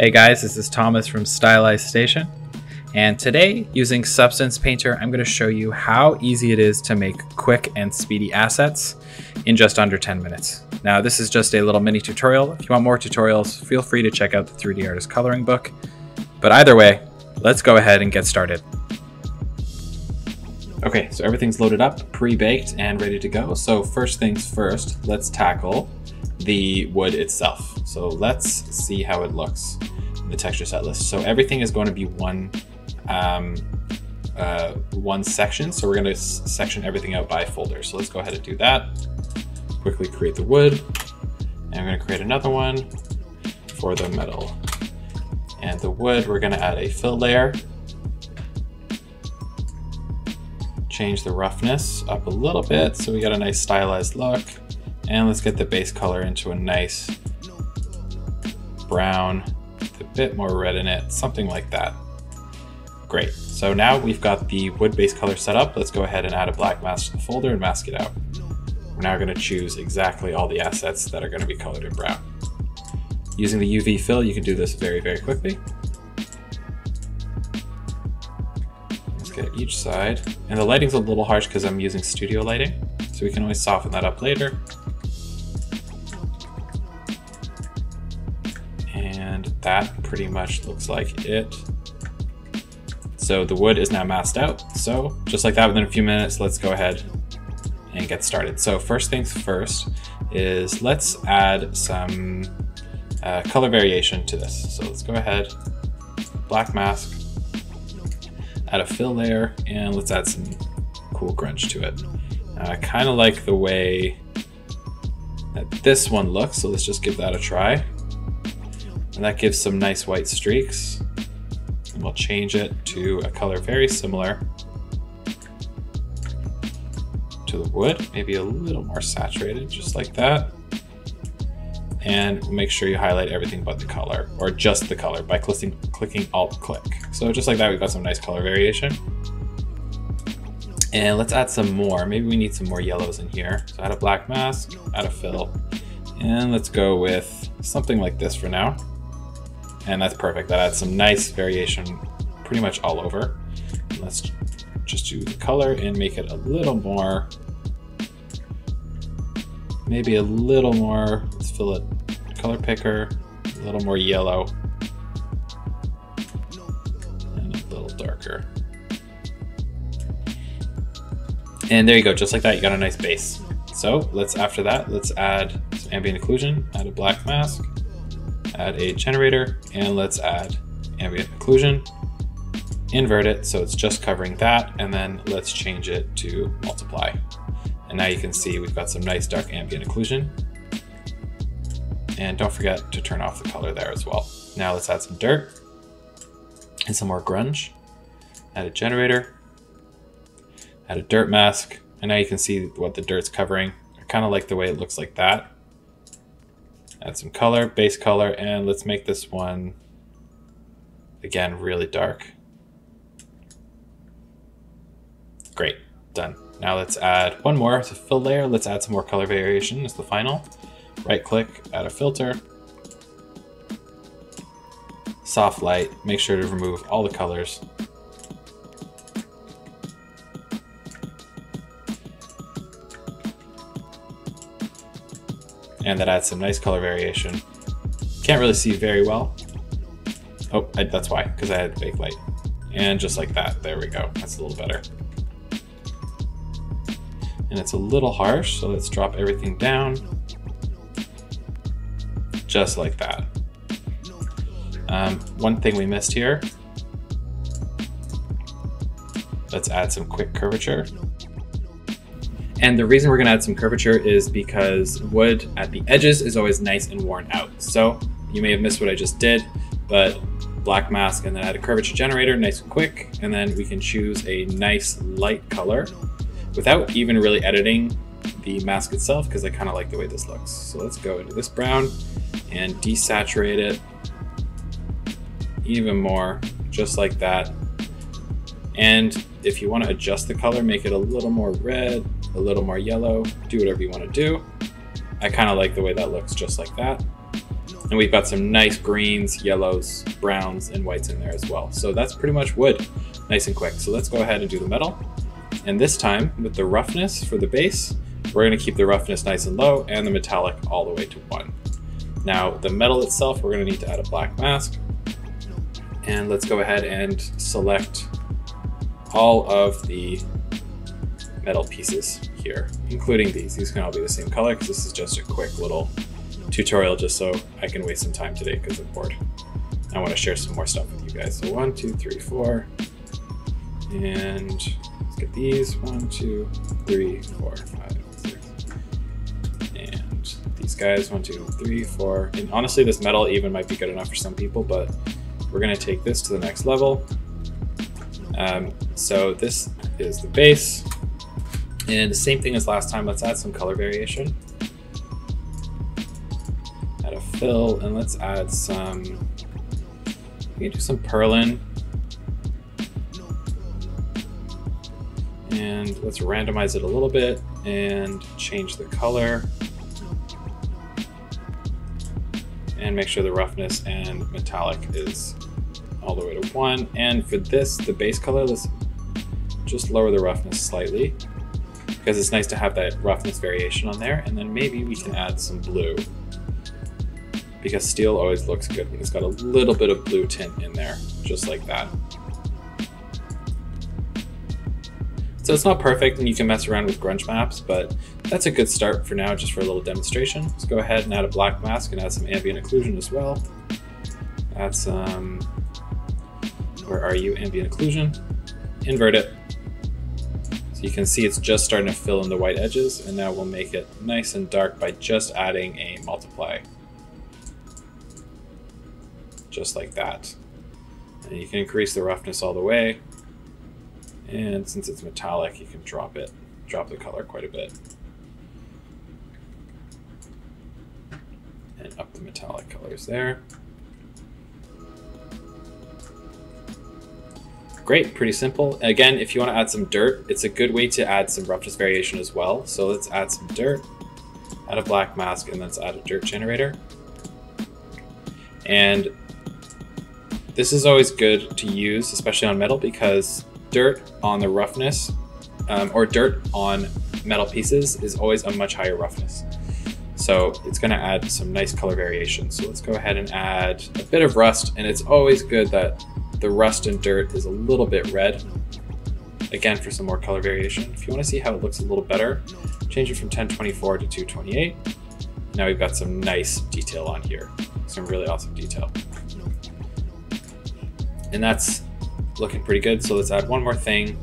Hey guys, this is Thomas from Stylized Station. And today, using Substance Painter, I'm going to show you how easy it is to make quick and speedy assets in just under 10 minutes. Now, this is just a little mini tutorial. If you want more tutorials, feel free to check out the 3D Artist coloring book. But either way, let's go ahead and get started. Okay, so everything's loaded up, pre-baked, and ready to go. So first things first, let's tackle the wood itself. So let's see how it looks the texture set list. So everything is going to be one um, uh, one section. So we're going to section everything out by folder. So let's go ahead and do that. Quickly create the wood. And I'm going to create another one for the metal. And the wood, we're going to add a fill layer. Change the roughness up a little bit so we got a nice stylized look. And let's get the base color into a nice brown a bit more red in it, something like that. Great, so now we've got the wood base color set up. Let's go ahead and add a black mask to the folder and mask it out. We're now gonna choose exactly all the assets that are gonna be colored in brown. Using the UV fill, you can do this very, very quickly. Let's get each side. And the lighting's a little harsh because I'm using studio lighting, so we can always soften that up later. That pretty much looks like it. So the wood is now masked out. So just like that, within a few minutes, let's go ahead and get started. So first things first is let's add some uh, color variation to this. So let's go ahead, black mask, add a fill layer, and let's add some cool grunge to it. I kind of like the way that this one looks, so let's just give that a try. And that gives some nice white streaks and we'll change it to a color very similar to the wood, maybe a little more saturated, just like that. And make sure you highlight everything but the color, or just the color, by clicking, clicking Alt-Click. So just like that, we've got some nice color variation. And let's add some more. Maybe we need some more yellows in here. So add a black mask, add a fill, and let's go with something like this for now and that's perfect. That adds some nice variation pretty much all over. Let's just do the color and make it a little more, maybe a little more, let's fill it color picker, a little more yellow, and a little darker. And there you go, just like that, you got a nice base. So let's, after that, let's add some ambient occlusion, add a black mask, add a generator, and let's add ambient occlusion. Invert it so it's just covering that, and then let's change it to multiply. And now you can see we've got some nice dark ambient occlusion. And don't forget to turn off the color there as well. Now let's add some dirt and some more grunge. Add a generator, add a dirt mask, and now you can see what the dirt's covering. I kind of like the way it looks like that. Add some color, base color, and let's make this one, again, really dark. Great, done. Now let's add one more to fill layer. Let's add some more color variation as the final. Right click, add a filter. Soft light, make sure to remove all the colors. And that adds some nice color variation. Can't really see very well. Oh, I, that's why, because I had fake light. And just like that, there we go. That's a little better. And it's a little harsh, so let's drop everything down. Just like that. Um, one thing we missed here. Let's add some quick curvature. And the reason we're gonna add some curvature is because wood at the edges is always nice and worn out. So you may have missed what I just did, but black mask and then add a curvature generator, nice and quick. And then we can choose a nice light color without even really editing the mask itself because I kind of like the way this looks. So let's go into this brown and desaturate it even more, just like that. And if you want to adjust the color, make it a little more red, a little more yellow, do whatever you want to do. I kind of like the way that looks just like that. And we've got some nice greens, yellows, browns, and whites in there as well. So that's pretty much wood, nice and quick. So let's go ahead and do the metal. And this time with the roughness for the base, we're gonna keep the roughness nice and low and the metallic all the way to one. Now the metal itself, we're gonna need to add a black mask. And let's go ahead and select all of the metal pieces here, including these. These can all be the same color because this is just a quick little tutorial just so I can waste some time today because I'm bored. I want to share some more stuff with you guys. So one, two, three, four. And let's get these. One, two, three, four, five, six. And these guys, one, two, three, four. And honestly, this metal even might be good enough for some people, but we're going to take this to the next level. Um, so this is the base. And the same thing as last time, let's add some color variation Add a fill and let's add some, we can do some Perlin. And let's randomize it a little bit and change the color. And make sure the roughness and metallic is all the way to one. And for this, the base color, let's just lower the roughness slightly because it's nice to have that roughness variation on there. And then maybe we can add some blue because steel always looks good when it's got a little bit of blue tint in there, just like that. So it's not perfect and you can mess around with grunge maps, but that's a good start for now, just for a little demonstration. Let's go ahead and add a black mask and add some ambient occlusion as well. Add some, where are you, ambient occlusion. Invert it. So you can see it's just starting to fill in the white edges, and now we'll make it nice and dark by just adding a multiply just like that. And you can increase the roughness all the way. And since it's metallic, you can drop it, drop the color quite a bit. And up the metallic colors there. Great, pretty simple. Again, if you want to add some dirt, it's a good way to add some roughness variation as well. So let's add some dirt, add a black mask, and let's add a dirt generator. And this is always good to use, especially on metal, because dirt on the roughness um, or dirt on metal pieces is always a much higher roughness. So it's going to add some nice color variation. So let's go ahead and add a bit of rust. And it's always good that the rust and dirt is a little bit red. Again, for some more color variation. If you want to see how it looks a little better, change it from 1024 to 228. Now we've got some nice detail on here. Some really awesome detail and that's looking pretty good. So let's add one more thing.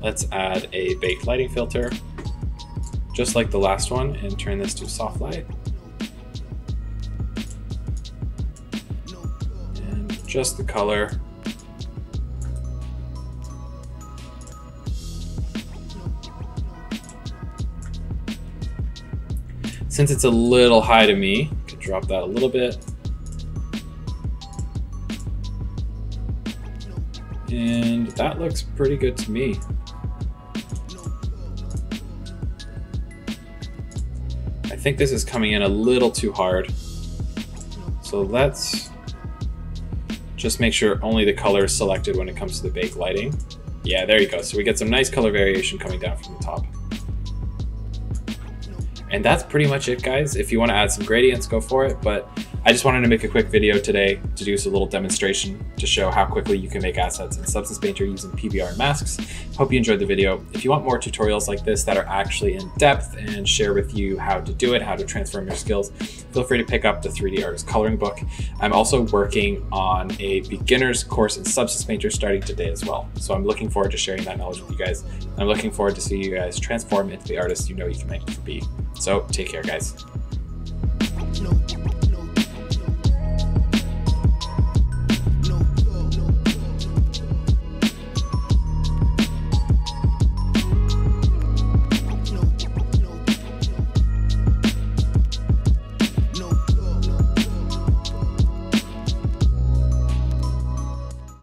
Let's add a baked lighting filter, just like the last one, and turn this to soft light. Just the color. Since it's a little high to me, I could drop that a little bit. And that looks pretty good to me. I think this is coming in a little too hard. So let's just make sure only the color is selected when it comes to the bake lighting. Yeah, there you go. So we get some nice color variation coming down from the top. And that's pretty much it, guys. If you want to add some gradients, go for it. But I just wanted to make a quick video today to do a little demonstration to show how quickly you can make assets in Substance Painter using PBR and masks. Hope you enjoyed the video. If you want more tutorials like this that are actually in depth and share with you how to do it, how to transform your skills, feel free to pick up the 3D Artist Coloring Book. I'm also working on a beginner's course in Substance Painter starting today as well. So I'm looking forward to sharing that knowledge with you guys. I'm looking forward to see you guys transform into the artists you know you can make to be. So take care, guys.